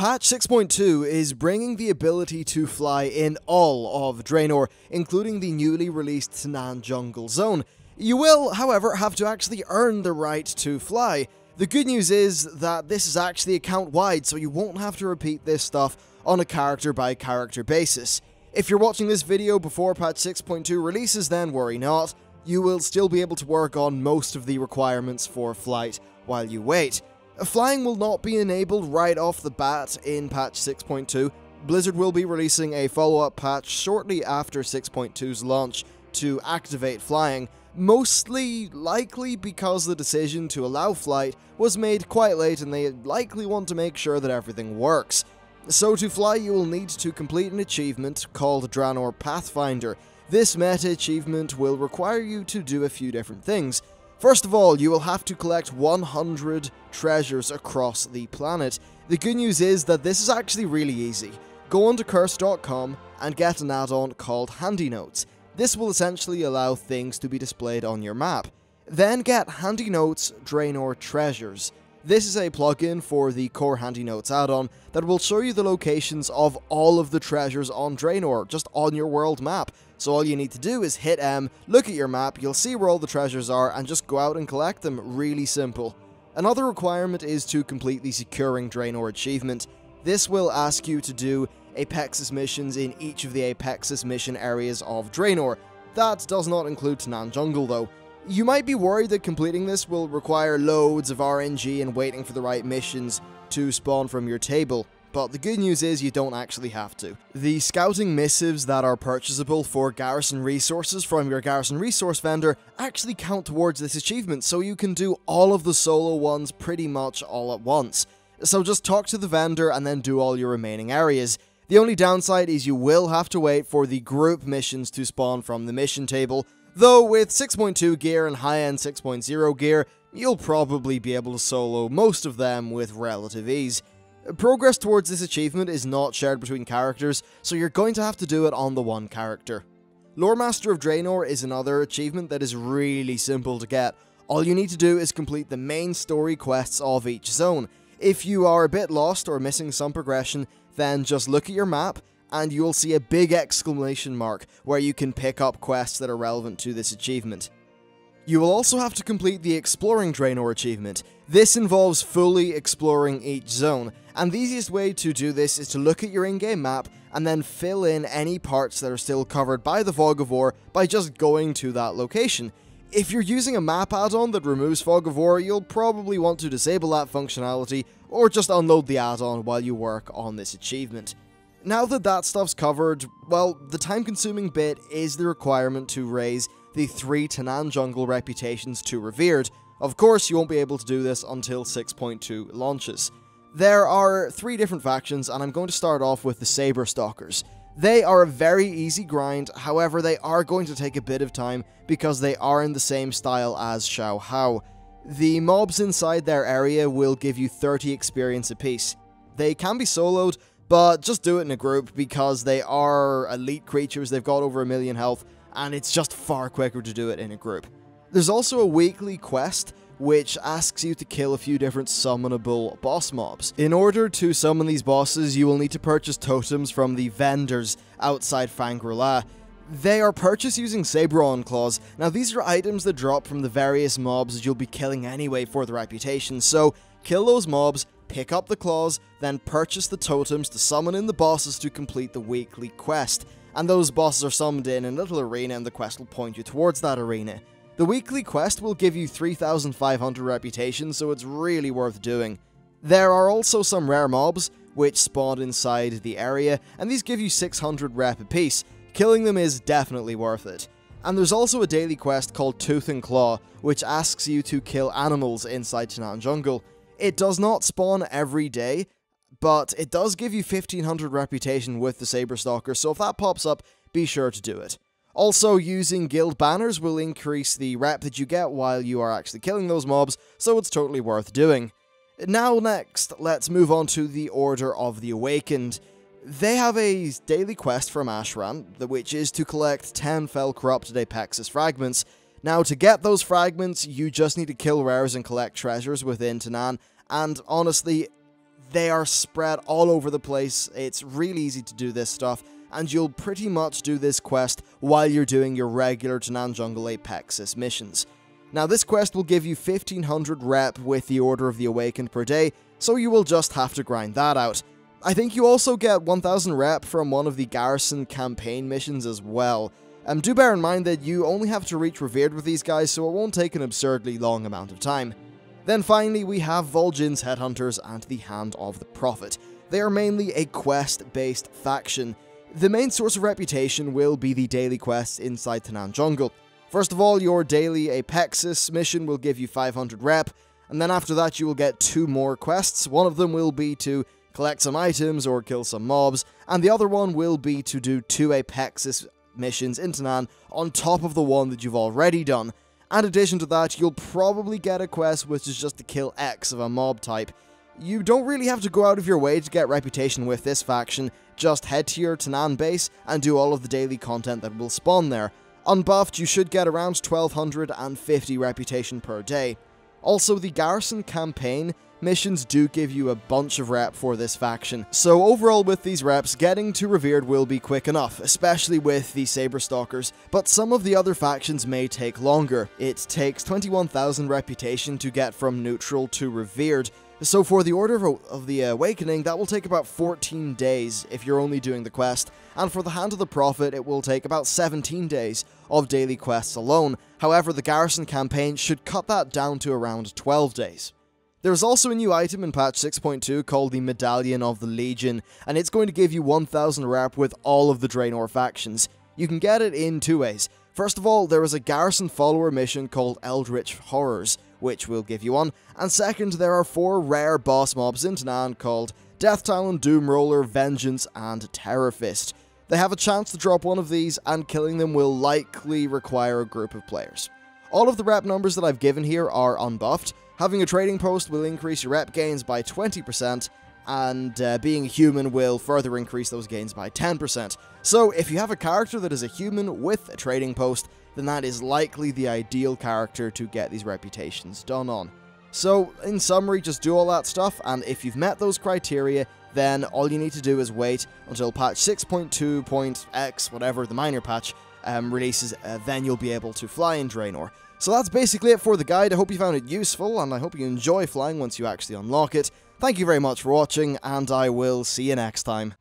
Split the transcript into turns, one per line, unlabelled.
Patch 6.2 is bringing the ability to fly in all of Draenor, including the newly released Tanaan Jungle Zone. You will, however, have to actually earn the right to fly. The good news is that this is actually account wide, so you won't have to repeat this stuff on a character by character basis. If you're watching this video before patch 6.2 releases, then worry not. You will still be able to work on most of the requirements for flight while you wait. Flying will not be enabled right off the bat in patch 6.2. Blizzard will be releasing a follow-up patch shortly after 6.2's launch to activate flying, mostly likely because the decision to allow flight was made quite late and they likely want to make sure that everything works. So to fly you will need to complete an achievement called Draenor Pathfinder. This meta achievement will require you to do a few different things. First of all, you will have to collect 100 treasures across the planet. The good news is that this is actually really easy. Go onto curse.com and get an add-on called Handy Notes. This will essentially allow things to be displayed on your map. Then get Handy Notes Draenor Treasures. This is a plugin for the Core Handy Notes add-on that will show you the locations of all of the treasures on Draenor, just on your world map. So all you need to do is hit M, look at your map, you'll see where all the treasures are, and just go out and collect them. Really simple. Another requirement is to complete the Securing Draenor achievement. This will ask you to do Apexis missions in each of the Apexis mission areas of Draenor. That does not include Tanaan Jungle though. You might be worried that completing this will require loads of RNG and waiting for the right missions to spawn from your table. But the good news is you don't actually have to. The scouting missives that are purchasable for garrison resources from your garrison resource vendor actually count towards this achievement, so you can do all of the solo ones pretty much all at once. So just talk to the vendor and then do all your remaining areas. The only downside is you will have to wait for the group missions to spawn from the mission table, though with 6.2 gear and high-end 6.0 gear, you'll probably be able to solo most of them with relative ease. Progress towards this achievement is not shared between characters, so you're going to have to do it on the one character. Lore Master of Draenor is another achievement that is really simple to get. All you need to do is complete the main story quests of each zone. If you are a bit lost or missing some progression, then just look at your map and you'll see a big exclamation mark where you can pick up quests that are relevant to this achievement. You will also have to complete the Exploring Draenor achievement. This involves fully exploring each zone, and the easiest way to do this is to look at your in-game map and then fill in any parts that are still covered by the Fog of War by just going to that location. If you're using a map add-on that removes Fog of War, you'll probably want to disable that functionality or just unload the add-on while you work on this achievement. Now that that stuff's covered, well, the time-consuming bit is the requirement to raise the three Tanaan Jungle reputations to Revered. Of course, you won't be able to do this until 6.2 launches. There are three different factions, and I'm going to start off with the Saber Stalkers. They are a very easy grind, however, they are going to take a bit of time because they are in the same style as Shaohao. The mobs inside their area will give you 30 experience apiece. They can be soloed, but just do it in a group because they are elite creatures, they've got over a million health, and it's just far quicker to do it in a group. There's also a weekly quest which asks you to kill a few different summonable boss mobs. In order to summon these bosses, you will need to purchase totems from the vendors outside Fang'rila. They are purchased using Sabron claws. Now these are items that drop from the various mobs that you'll be killing anyway for the reputation, so kill those mobs, pick up the claws, then purchase the totems to summon in the bosses to complete the weekly quest. And those bosses are summoned in a little arena and the quest will point you towards that arena. The weekly quest will give you 3,500 reputation, so it's really worth doing. There are also some rare mobs, which spawn inside the area, and these give you 600 rep apiece. Killing them is definitely worth it. And there's also a daily quest called Tooth and Claw, which asks you to kill animals inside Tanaan Jungle. It does not spawn every day, but it does give you 1500 reputation with the Saber Stalker, so if that pops up, be sure to do it. Also, using guild banners will increase the rep that you get while you are actually killing those mobs, so it's totally worth doing. Now next, let's move on to the Order of the Awakened. They have a daily quest from Ashran, which is to collect 10 Fel Corrupted Apexis fragments. Now, to get those fragments, you just need to kill rares and collect treasures within Tanaan, and honestly, they are spread all over the place. It's really easy to do this stuff, and you'll pretty much do this quest while you're doing your regular Tanaan Jungle Apexis missions. Now, this quest will give you 1500 rep with the Order of the Awakened per day, so you will just have to grind that out. I think you also get 1000 rep from one of the Garrison campaign missions as well. Um, do bear in mind that you only have to reach Revered with these guys, so it won't take an absurdly long amount of time. Then finally, we have Vol'jin's Headhunters and the Hand of the Prophet. They are mainly a quest-based faction. The main source of reputation will be the daily quests inside Tanaan Jungle. First of all, your daily Apexis mission will give you 500 rep, and then after that you will get two more quests. One of them will be to collect some items or kill some mobs, and the other one will be to do two Apexis missions in Tanaan on top of the one that you've already done. In addition to that, you'll probably get a quest which is just to kill X of a mob type. You don't really have to go out of your way to get reputation with this faction, just head to your Tanaan base and do all of the daily content that will spawn there. Unbuffed, you should get around 1250 reputation per day. Also, the Garrison campaign missions do give you a bunch of rep for this faction. So overall with these reps, getting to Revered will be quick enough, especially with the Saber Stalkers, but some of the other factions may take longer. It takes 21,000 reputation to get from neutral to Revered, so for the Order of the Awakening, that will take about 14 days if you're only doing the quest, and for the Hand of the Prophet, it will take about 17 days of daily quests alone. However, the Garrison campaign should cut that down to around 12 days. There's also a new item in patch 6.2 called the Medallion of the Legion, and it's going to give you 1000 rep with all of the Draenor factions. You can get it in two ways. First of all, there is a Garrison follower mission called Eldritch Horrors, which we'll give you one, and second, there are four rare boss mobs in Tanaan called Death Talon, Doom Roller, Vengeance, and Terror Fist. They have a chance to drop one of these, and killing them will likely require a group of players. All of the rep numbers that I've given here are unbuffed, Having a trading post will increase your rep gains by 20%, and uh, being a human will further increase those gains by 10%. So if you have a character that is a human with a trading post, then that is likely the ideal character to get these reputations done on. So, in summary, just do all that stuff, and if you've met those criteria, then all you need to do is wait until patch 6.2.x, whatever the minor patch, um, releases, uh, then you'll be able to fly in Draenor. So that's basically it for the guide. I hope you found it useful, and I hope you enjoy flying once you actually unlock it. Thank you very much for watching, and I will see you next time.